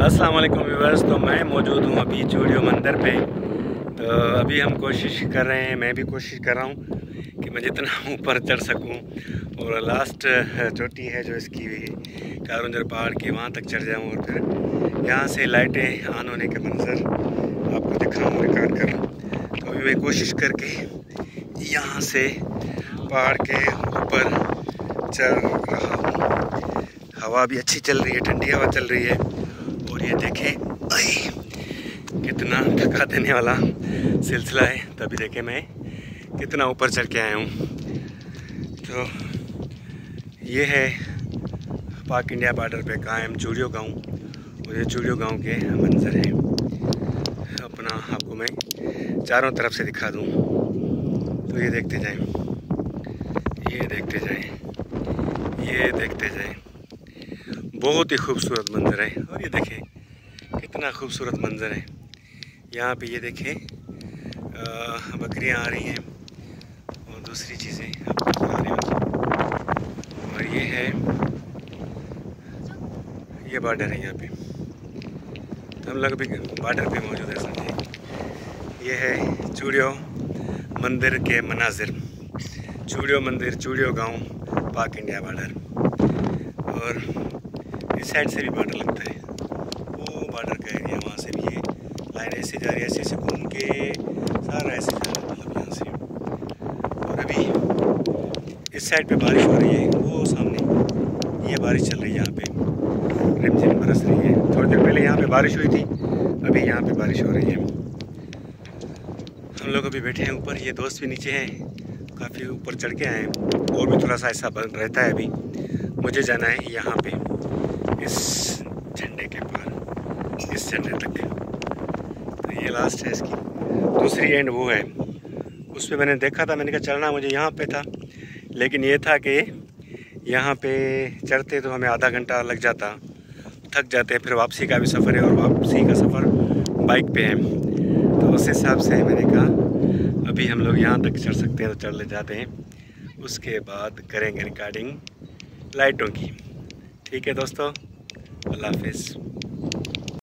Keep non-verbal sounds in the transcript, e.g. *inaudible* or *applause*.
अस्सलाम वालेकुम व्यूवर्स तो मैं मौजूद हूँ अभी चूड़ियों मंदिर पे। तो अभी हम कोशिश कर रहे हैं, मैं भी कोशिश कर रहा हूँ कि मैं जितना *laughs* ऊपर चढ़ सकूँ। और लास्ट चोटी है जो इसकी कारुंजर पहाड़ की, वहाँ तक चढ़ जाऊँ और फिर यहाँ से लाइटें ऑन होने के मंजर आपको दिखाऊँ रिकॉर्ड कर तो अभी मैं कोशिश करके यहाँ से पहाड़ के ऊपर चढ़ रहा हूँ। हवा भी अच्छी चल रही है, ठंडी हवा चल रही है। और ये देखें कितना थका देने वाला सिलसिला है। तभी देखें मैं कितना ऊपर चढ़ के आया हूँ। तो ये है पाक इंडिया बॉर्डर पे कायम चूड़ियो गाँव। और ये चूड़ियो गाँव के मंजर है। अपना आपको मैं चारों तरफ़ से दिखा दूँ। तो ये देखते जाएँ। ये देखते जाएँ। ये देखते जाएँ। बहुत ही खूबसूरत मंज़र है। और ये देखें, कितना खूबसूरत मंज़र है। यहाँ पे ये देखें बकरियाँ आ रही हैं और दूसरी चीज़ें आपको रही और ये है, ये बॉर्डर है यहाँ पे। हम लोग भी बॉर्डर पे मौजूद है, समझे? ये है चूड़ियो मंदिर के मनाजिर। चूड़ियो मंदिर, चूड़ियो गाँव, पाक इंडिया बॉर्डर। और इस साइड से भी बॉर्डर लगता है। वो बॉर्डर का एरिया वहाँ से भी है। लाइन ऐसे जा रही है, ऐसे ऐसे घूम के सारा ऐसे जा रहा है मतलब यहाँ से। और अभी इस साइड पे बारिश हो रही है, वो सामने। ये बारिश चल रही है यहाँ पे। रिमझिम बरस रही है। थोड़ी देर पहले यहाँ पे बारिश हुई थी, अभी यहाँ पे बारिश हो रही है। हम लोग अभी बैठे हैं ऊपर, ये दोस्त भी नीचे हैं। काफ़ी ऊपर चढ़ के आए हैं। और भी थोड़ा सा ऐसा रहता है अभी। मुझे जाना है यहाँ पे इस झंडे के इस तक तो ये लास्ट है इसकी। दूसरी एंड वो है। उस पर मैंने देखा था, मैंने कहा चलना मुझे यहाँ पे था। लेकिन ये था कि यहाँ पे चढ़ते तो हमें आधा घंटा लग जाता। थक जाते, फिर वापसी का भी सफ़र है और वापसी का सफ़र बाइक पे है। तो उस हिसाब से मैंने कहा, अभी हम लोग यहाँ तक चढ़ सकते हैं तो चढ़ ले जाते हैं। उसके बाद करेंगे रिकॉर्डिंग लाइटों की। ठीक है दोस्तों, अल्लाह हाफिज़।